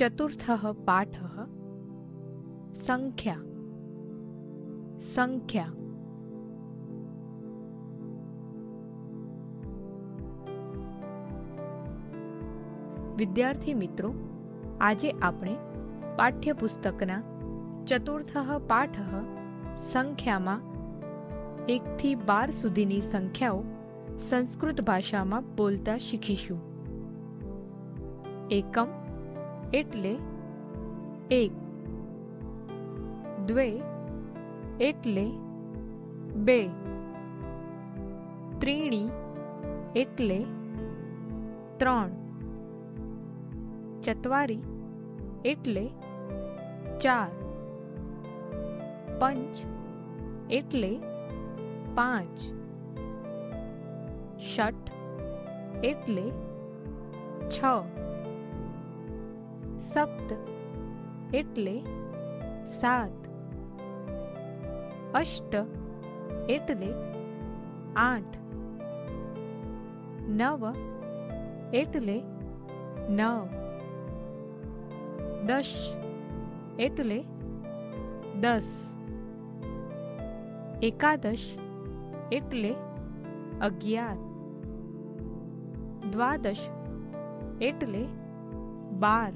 ચતુર્થ પાઠ સંખ્યા સંખ્યા વિદ્યાર્થી મિત્રો આજે આપણે પાઠ્યપુસ્તકના ચતુર્થ પાઠ સંખ્યામાં એકથી બાર સુધીની સંખ્યાઓ સંસ્કૃત ભાષામાં બોલતા શીખીશું. એકમ એટલે એક દ્વે એટલે બે ત્રીણી એટલે ત્રણ ચત્વારી એટલે ચાર પંચ એટલે પાંચ ષટ એટલે છ સપ્ત એટલે સાત અષ્ટ એટલે આઠ નવ એટલે નવ દશ એટલે દસ એકાદશ એટલે અગિયાર દ્વાદશ એટલે બાર